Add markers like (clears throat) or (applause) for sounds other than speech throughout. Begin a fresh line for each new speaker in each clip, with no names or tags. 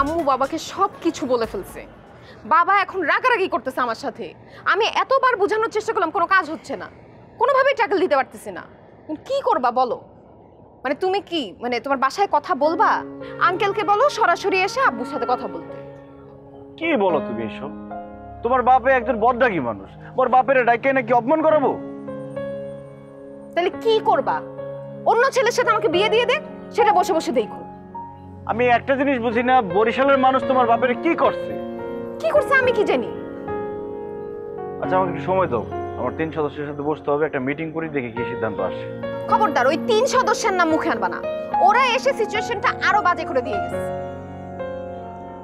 আম্মু বাবাকে সব কিছু বলে ফেলছে। বাবা এখন রাগারাগি করতেছে আমার সাথে। আমি এতবার বোঝানোর চেষ্টা করলাম কোনো কাজ হচ্ছে না। কোনোভাবেই ট্যাকল দিতে পারতেছি না। কি করবা বলো? মানে তুমি কি মানে তোমার বাসায় কথা বলবা? আঙ্কেলকে বলো সরাসরি এসে আব্বুর সাথে কথা বলতে।
কি বলো তুমি এসব? তোমার বাপে একজন বদডাকি মানুষ। ওর বাপের ডাইকে নাকি অপমান করাবো?
তাহলে কি করবা? অন্য ছেলের সাথে আমাকে বিয়ে দিয়ে দে সেটা বসে বসে দেখো।
আমি একটা জিনিস বুঝি না বরিশালের মানুষ তোমার বাপের কি করছে?
কি করছে আমি কি জানি?
আচ্ছা আমাকে একটু সময় দাও। আমার তিন সদস্যের সাথে বসতে হবে একটা মিটিং করি দেখি কি সিদ্ধান্ত আসে।
খবরদার ওই তিন সদস্যের নাম মুখে আনবা না। ওরা এসে সিচুয়েশনটা আরও বাজে করে দিয়ে গেছে।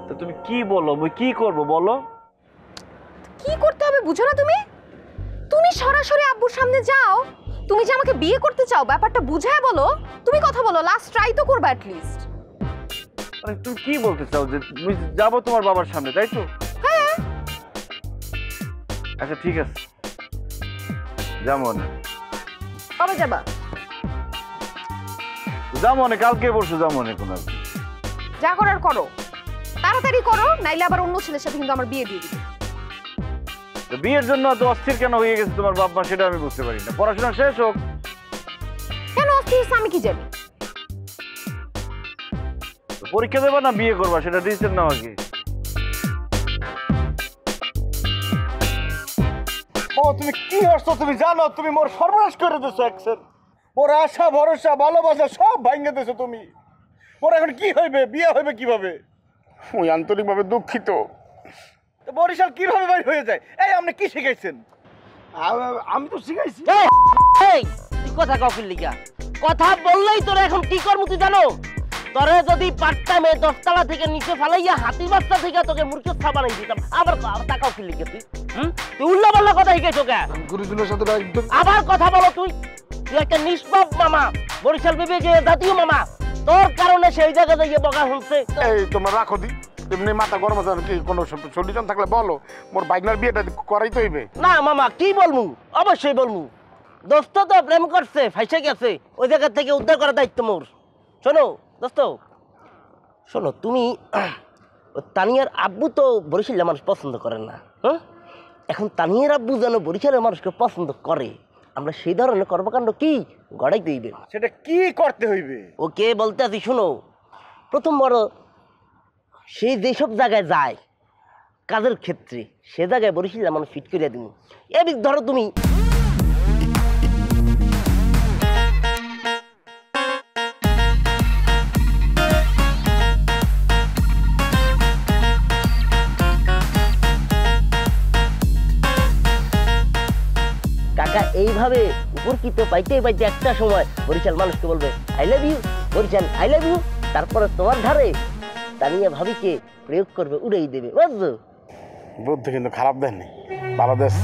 তো তুমি কি বলো? আমি কি করব বলো?
কি করতে হবে বুঝো না তুমি? তুমি সরাসরি আব্বুর সামনে যাও। তুমি যে আমাকে বিয়ে করতে চাও ব্যাপারটা বুঝায় বলো। তুমি কথা বলো লাস্ট ট্রাই তো করবে লিস্ট
মানে তুমি কি বলতে চাও যে তুমি যাব তোমার বাবার সামনে তাই তো?
হ্যাঁ।
আচ্ছা ঠিক আছে। যেমন
কবে যাবা?
যেমন কালকে পরশু যেমন কোনো।
যা করার করো। তাড়াতাড়ি করো নাইলে আবার অন্য ছেলের সাথে কিন্তু আমার বিয়ে দিয়ে দিবে।
বিয়ের জন্য এত অস্থির কেন হয়ে গেছে তোমার মা সেটা আমি বুঝতে পারি না। পড়াশোনা শেষ হোক।
কেন অস্থির আমি কি জানি?
তো পরীক্ষা দেবা না বিয়ে করবা? সেটা ডিসিশন নাও আগে।
ও তুমি কি করছ তুমি জানো তুমি মোর সর্বনাশ করে দিছো একসেন মোর আশা ভরসা ভালোবাসা সব ভাঙে দিছো তুমি। মোর এখন কি হইবে? বিয়ে হইবে কীভাবে? ওই আন্তরিকভাবে দুঃখিত। তো বরিশাল কীভাবে বাইর হয়ে যায়? এই আপনি কি শিখাইছেন? আমি তো শিখাইছি।
এই তুই কথা কফিল লিগা কথা বললেই তোরা এখন কি করব তুই জানো? তোরে যদি পাট্টামে দশতলা থেকে নিচে ফালাইয়া হাতি বাস্তা থেকে তোকে মূর্খ বানাই দিতাম। আবার টাকাও কি লিখে তুই হুম? তুই উল্লা পাল্লা কথা শিখেছো কে
গুরুজনের সাথে একদম
আবার কথা বলো তুই। তুই একটা নিষ্পাপ মামা বরিশাল বিবেকে জাতীয় মামা। তোর কারণে সেই জায়গাতে গিয়ে বকা শুনছে।
এই তোমরা রাখো দি। এমনি মাথা গরম আছে কি কোনো সলিউশন থাকলে বলো। মোর বাইকনার বিয়েটা করাইতে হইবে।
না মামা কি বলমু? অবশ্যই বলমু। দোস্ত তো প্রেম করছে ফাইসে গেছে। ওই জায়গা থেকে উদ্ধার করার দায়িত্ব মোর। শোনো দোস্ত শোনো তুমি ও (clears throat) তানিয়ার আব্বু তো বরিশালের মানুষ পছন্দ করেন না হ্যাঁ? এখন তানিয়ার আব্বু যেন বরিশালের মানুষকে পছন্দ করে আমরা সেই ধরনের কর্মকাণ্ড কি গড়াই দিইবে?
সেটা কি করতে হইবে?
ওকে বলতে আছি শোনো প্রথম বড় সে যেসব জায়গায় যায় কাজের ক্ষেত্রে সে জায়গায় বরিশাল মানুষ ফিট করিয়া দিন এদিক ধরো তুমি কাকা এইভাবে উপরকৃত পাইতে পাইতে একটা সময় বরিশাল মানুষকে বলবে I love you Barishal I love you তারপরে তোমার ধারে তা তানিয়া ভাবিকে প্রয়োগ করবে, উড়েই দেবে, বুঝছ?
বুদ্ধি কিন্তু খারাপ দেননি, ভালো দেশ।